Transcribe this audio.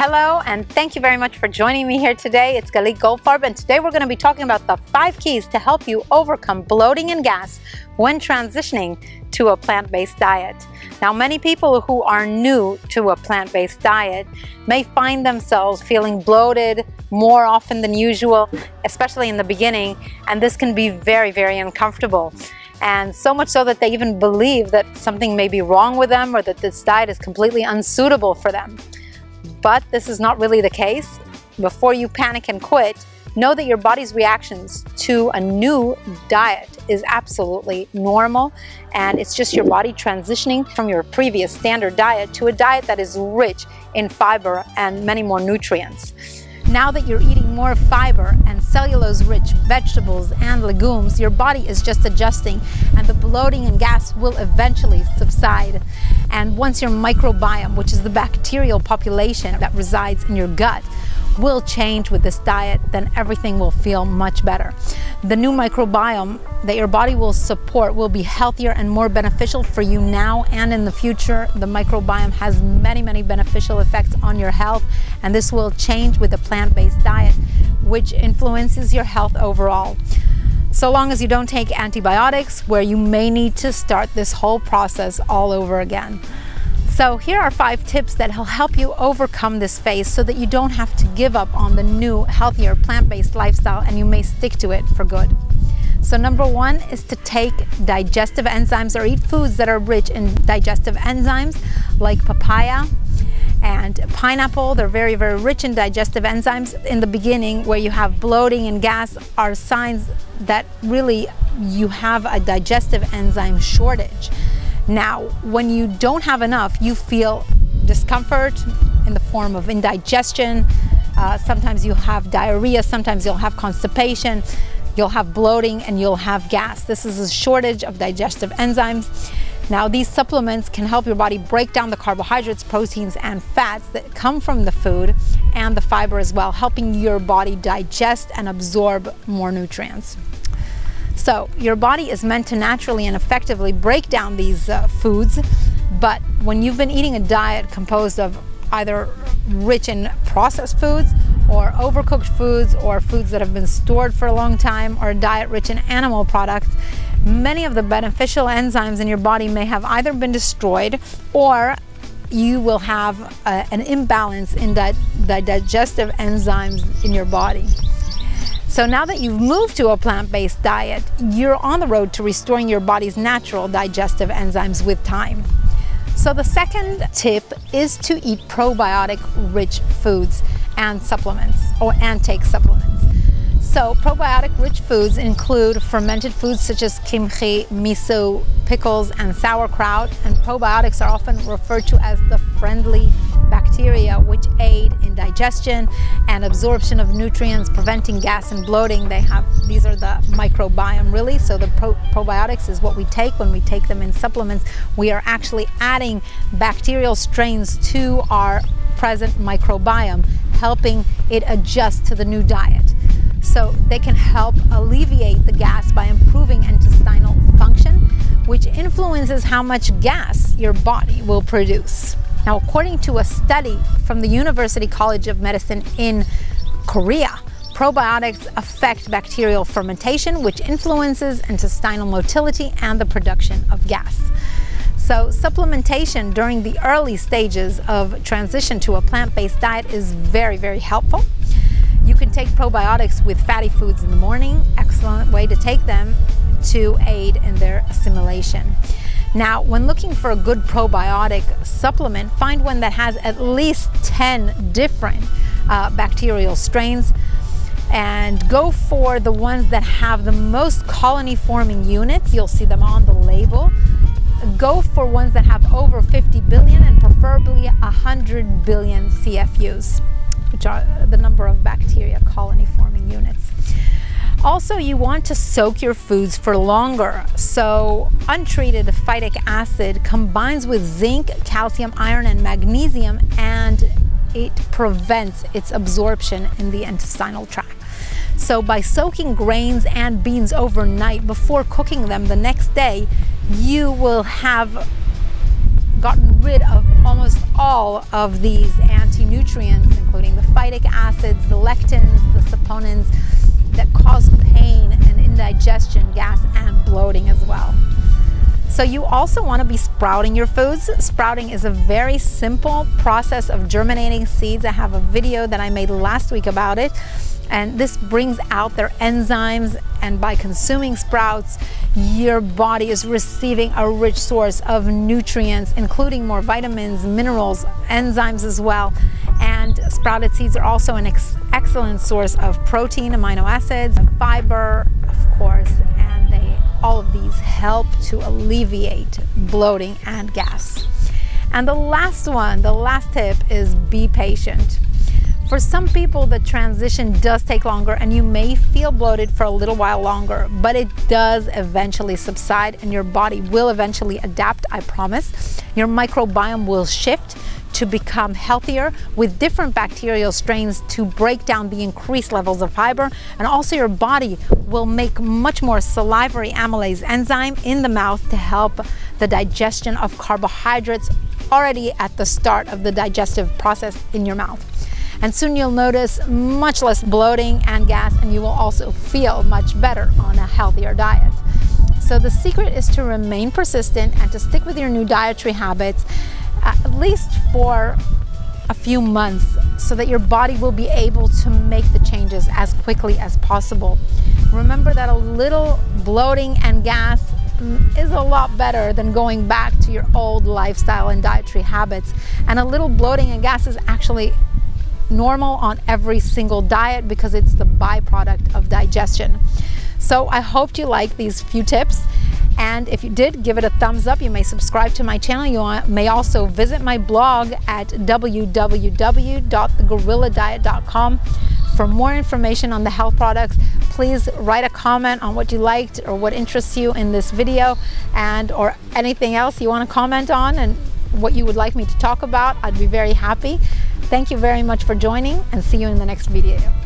Hello, and thank you very much for joining me here today. It's Galit Goldfarb, and today we're going to be talking about the five keys to help you overcome bloating and gas when transitioning to a plant-based diet. Now, many people who are new to a plant-based diet may find themselves feeling bloated more often than usual, especially in the beginning, and this can be very, very uncomfortable. And so much so that they even believe that something may be wrong with them or that this diet is completely unsuitable for them but this is not really the case. Before you panic and quit, know that your body's reactions to a new diet is absolutely normal and it's just your body transitioning from your previous standard diet to a diet that is rich in fiber and many more nutrients. Now that you're eating more fiber and cellulose-rich vegetables and legumes, your body is just adjusting and the bloating and gas will eventually subside. And once your microbiome, which is the bacterial population that resides in your gut, will change with this diet, then everything will feel much better. The new microbiome that your body will support will be healthier and more beneficial for you now and in the future. The microbiome has many, many beneficial effects on your health, and this will change with a plant-based diet, which influences your health overall. So long as you don't take antibiotics, where you may need to start this whole process all over again. So here are five tips that will help you overcome this phase so that you don't have to give up on the new, healthier, plant-based lifestyle and you may stick to it for good. So number one is to take digestive enzymes or eat foods that are rich in digestive enzymes like papaya and pineapple. They're very, very rich in digestive enzymes. In the beginning where you have bloating and gas are signs that really you have a digestive enzyme shortage. Now, when you don't have enough, you feel discomfort in the form of indigestion. Uh, sometimes you'll have diarrhea, sometimes you'll have constipation, you'll have bloating, and you'll have gas. This is a shortage of digestive enzymes. Now, these supplements can help your body break down the carbohydrates, proteins, and fats that come from the food and the fiber as well, helping your body digest and absorb more nutrients. So your body is meant to naturally and effectively break down these uh, foods, but when you've been eating a diet composed of either rich in processed foods or overcooked foods or foods that have been stored for a long time or a diet rich in animal products, many of the beneficial enzymes in your body may have either been destroyed or you will have uh, an imbalance in the digestive enzymes in your body. So now that you've moved to a plant-based diet, you're on the road to restoring your body's natural digestive enzymes with time. So the second tip is to eat probiotic rich foods and supplements or and take supplements. So probiotic rich foods include fermented foods such as kimchi, miso, pickles, and sauerkraut. And probiotics are often referred to as the friendly bacteria which aid in digestion and absorption of nutrients, preventing gas and bloating. They have, these are the microbiome really. So the pro probiotics is what we take when we take them in supplements. We are actually adding bacterial strains to our present microbiome, helping it adjust to the new diet so they can help alleviate the gas by improving intestinal function, which influences how much gas your body will produce. Now, according to a study from the University College of Medicine in Korea, probiotics affect bacterial fermentation, which influences intestinal motility and the production of gas. So supplementation during the early stages of transition to a plant-based diet is very, very helpful. Take probiotics with fatty foods in the morning, excellent way to take them to aid in their assimilation. Now, when looking for a good probiotic supplement, find one that has at least 10 different uh, bacterial strains and go for the ones that have the most colony forming units. You'll see them on the label. Go for ones that have over 50 billion and preferably 100 billion CFUs which are the number of bacteria colony forming units. Also, you want to soak your foods for longer. So, untreated phytic acid combines with zinc, calcium, iron, and magnesium, and it prevents its absorption in the intestinal tract. So, by soaking grains and beans overnight before cooking them the next day, you will have gotten rid of almost all of these anti-nutrients, including the phytic acids, the lectins, the saponins that cause pain and indigestion, gas, and bloating as well. So you also want to be sprouting your foods. Sprouting is a very simple process of germinating seeds. I have a video that I made last week about it. And this brings out their enzymes and by consuming sprouts, your body is receiving a rich source of nutrients, including more vitamins, minerals, enzymes as well. And sprouted seeds are also an ex excellent source of protein, amino acids, fiber, of course, all of these help to alleviate bloating and gas. And the last one, the last tip is be patient. For some people, the transition does take longer and you may feel bloated for a little while longer, but it does eventually subside and your body will eventually adapt, I promise. Your microbiome will shift to become healthier with different bacterial strains to break down the increased levels of fiber. And also your body will make much more salivary amylase enzyme in the mouth to help the digestion of carbohydrates already at the start of the digestive process in your mouth. And soon you'll notice much less bloating and gas, and you will also feel much better on a healthier diet. So the secret is to remain persistent and to stick with your new dietary habits at least for a few months so that your body will be able to make the changes as quickly as possible. Remember that a little bloating and gas mm, is a lot better than going back to your old lifestyle and dietary habits. And a little bloating and gas is actually normal on every single diet because it's the byproduct of digestion. So I hope you like these few tips and if you did, give it a thumbs up. You may subscribe to my channel. You may also visit my blog at www.theguerilladiet.com for more information on the health products. Please write a comment on what you liked or what interests you in this video and or anything else you want to comment on and what you would like me to talk about. I'd be very happy. Thank you very much for joining and see you in the next video.